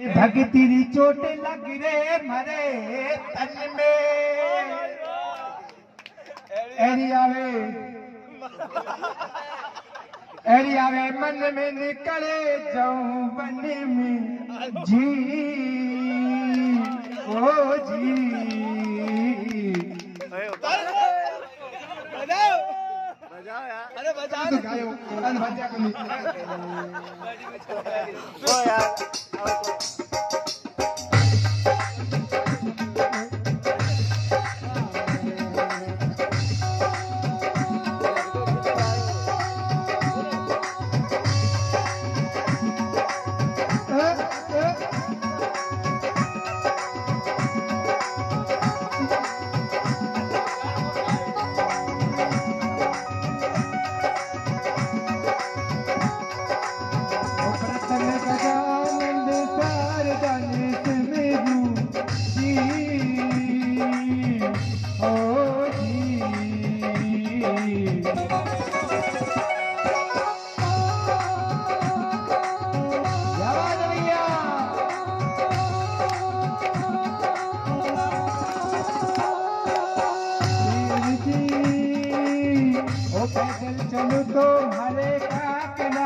भक्ति री चोट लग रे मरे तन में। एरी आवे। एरी आवे मन में निकले जाऊँ बन में। जी ओ जी। अरे बजा तो गायो अन ओ पैदल चलो तो हरे काकना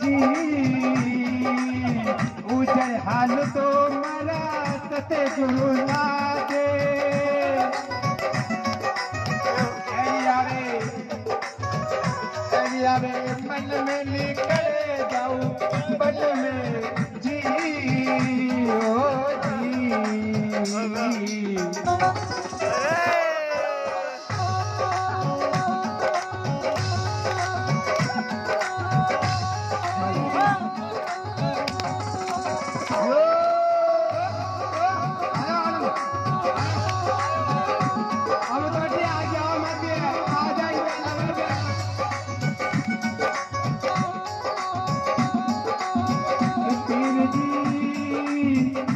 जी। उजर हाल तो मरा सते गुरु लागे मन में निकले जाऊँ बन में जी ओ जी